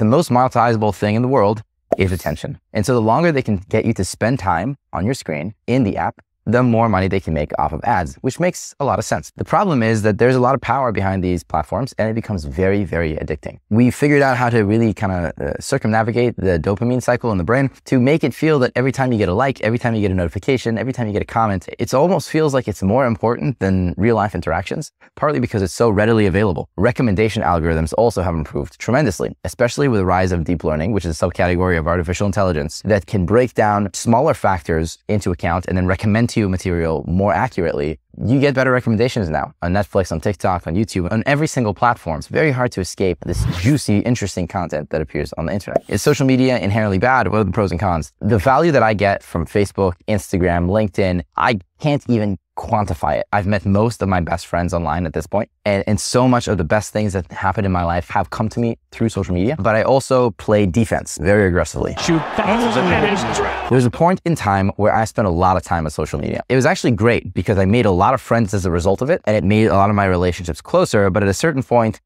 the most monetizable thing in the world is attention. And so the longer they can get you to spend time on your screen in the app, the more money they can make off of ads, which makes a lot of sense. The problem is that there's a lot of power behind these platforms and it becomes very, very addicting. We figured out how to really kind of uh, circumnavigate the dopamine cycle in the brain to make it feel that every time you get a like, every time you get a notification, every time you get a comment, it almost feels like it's more important than real life interactions, partly because it's so readily available. Recommendation algorithms also have improved tremendously, especially with the rise of deep learning, which is a subcategory of artificial intelligence that can break down smaller factors into account and then recommend to material more accurately, you get better recommendations now on Netflix, on TikTok, on YouTube, on every single platform. It's very hard to escape this juicy, interesting content that appears on the internet. Is social media inherently bad? What are the pros and cons? The value that I get from Facebook, Instagram, LinkedIn, I can't even quantify it. I've met most of my best friends online at this point, and, and so much of the best things that happened in my life have come to me through social media. But I also play defense very aggressively. Shoot oh. There's a point in time where I spent a lot of time on social media. It was actually great because I made a lot of friends as a result of it, and it made a lot of my relationships closer. But at a certain point,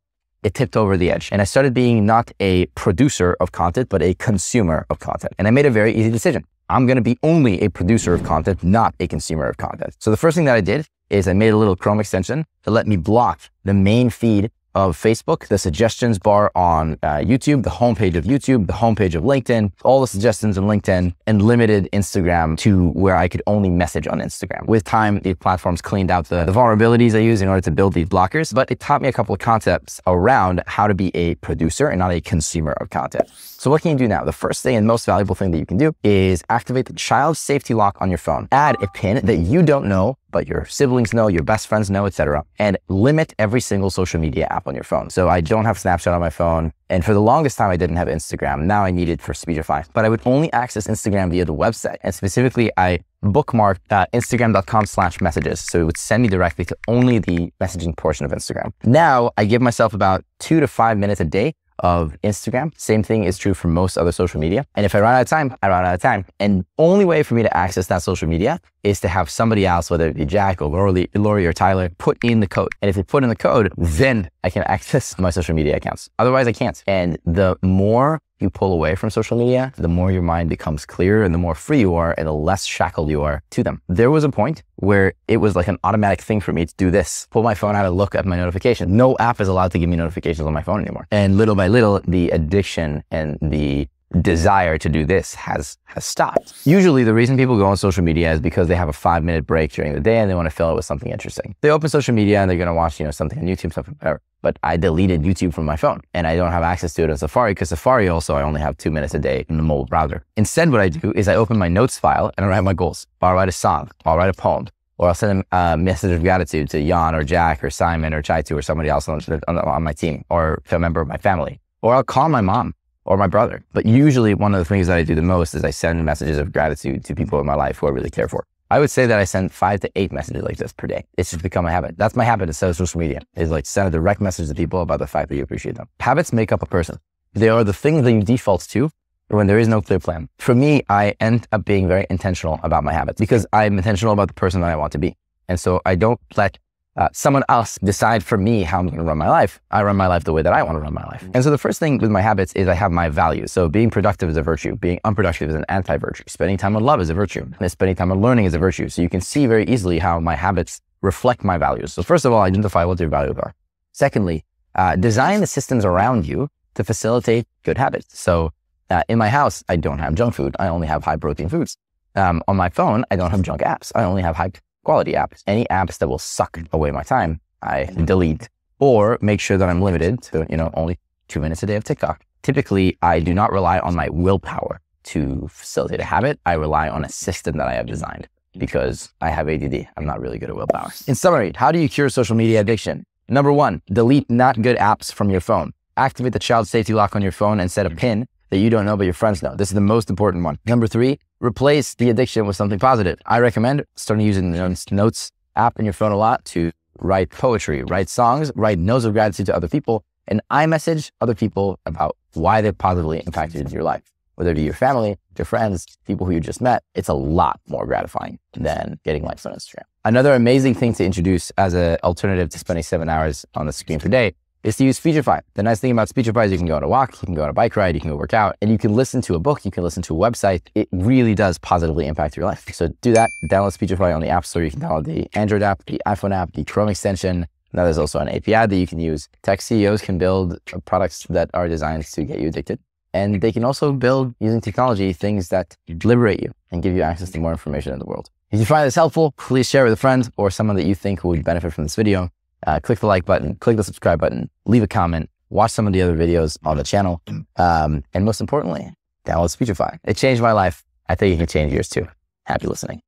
it tipped over the edge. And I started being not a producer of content, but a consumer of content. And I made a very easy decision. I'm going to be only a producer of content, not a consumer of content. So the first thing that I did is I made a little Chrome extension to let me block the main feed of Facebook, the suggestions bar on uh, YouTube, the homepage of YouTube, the homepage of LinkedIn, all the suggestions on LinkedIn, and limited Instagram to where I could only message on Instagram. With time, these platforms cleaned out the, the vulnerabilities I use in order to build these blockers, but it taught me a couple of concepts around how to be a producer and not a consumer of content. So what can you do now? The first thing and most valuable thing that you can do is activate the child safety lock on your phone. Add a pin that you don't know but your siblings know, your best friends know, etc. And limit every single social media app on your phone. So I don't have Snapchat on my phone. And for the longest time, I didn't have Instagram. Now I need it for Speechify. But I would only access Instagram via the website. And specifically, I bookmarked uh, instagram.com slash messages. So it would send me directly to only the messaging portion of Instagram. Now I give myself about two to five minutes a day of Instagram. Same thing is true for most other social media. And if I run out of time, I run out of time. And only way for me to access that social media is to have somebody else, whether it be Jack or Lori, Lori or Tyler, put in the code. And if they put in the code, then I can access my social media accounts. Otherwise, I can't. And the more you pull away from social media, the more your mind becomes clear and the more free you are and the less shackled you are to them. There was a point where it was like an automatic thing for me to do this, pull my phone out and look at my notifications. No app is allowed to give me notifications on my phone anymore. And little by little, the addiction and the desire to do this has has stopped. Usually the reason people go on social media is because they have a five minute break during the day and they want to fill it with something interesting. They open social media and they're going to watch, you know, something on YouTube, something whatever. But I deleted YouTube from my phone and I don't have access to it on Safari because Safari also I only have two minutes a day in the mobile browser. Instead, what I do is I open my notes file and I write my goals. I'll write a song, I'll write a poem, or I'll send a message of gratitude to Jan or Jack or Simon or Chaitu or somebody else on, on, on my team or a member of my family. Or I'll call my mom or my brother. But usually one of the things that I do the most is I send messages of gratitude to people in my life who I really care for. I would say that I send five to eight messages like this per day. It's just become a habit. That's my habit of social media is like send a direct message to people about the fact that you appreciate them. Habits make up a person. They are the things that you default to when there is no clear plan. For me, I end up being very intentional about my habits because I'm intentional about the person that I want to be. And so I don't let uh, someone else decide for me how I'm going to run my life. I run my life the way that I want to run my life. And so the first thing with my habits is I have my values. So being productive is a virtue. Being unproductive is an anti-virtue. Spending time on love is a virtue. And spending time on learning is a virtue. So you can see very easily how my habits reflect my values. So first of all, identify what your values are. Secondly, uh, design the systems around you to facilitate good habits. So uh, in my house, I don't have junk food. I only have high protein foods. Um, on my phone, I don't have junk apps. I only have high quality apps. Any apps that will suck away my time, I mm-hmm. delete or make sure that I'm limited to, you know, only two minutes a day of TikTok. Typically, I do not rely on my willpower to facilitate a habit. I rely on a system that I have designed because I have ADD. I'm not really good at willpower. In summary, how do you cure social media addiction? Number one, delete not good apps from your phone. Activate the child safety lock on your phone and set a mm-hmm. pin that you don't know, but your friends know. This is the most important one. Number three, replace the addiction with something positive. I recommend starting using the notes app in your phone a lot to write poetry, write songs, write notes of gratitude to other people, and iMessage other people about why they positively impacted your life. Whether it be your family, your friends, people who you just met, it's a lot more gratifying than getting likes on Instagram. Another amazing thing to introduce as an alternative to spending seven hours on the screen per day is to use Speechify. The nice thing about Speechify is you can go on a walk, you can go on a bike ride, you can go work out, and you can listen to a book, you can listen to a website. It really does positively impact your life. So do that. Download Speechify on the App Store. You can download the Android app, the iPhone app, the Chrome extension. Now there's also an API that you can use. Tech CEOs can build uh, products that are designed to get you addicted. And they can also build using technology things that liberate you and give you access to more information in the world. If you find this helpful, please share with a friend or someone that you think would benefit from this video. Uh, click the like button, click the subscribe button, leave a comment, watch some of the other videos on the channel. Um, and most importantly, download Speechify. It changed my life. I think it can change yours too. Happy listening.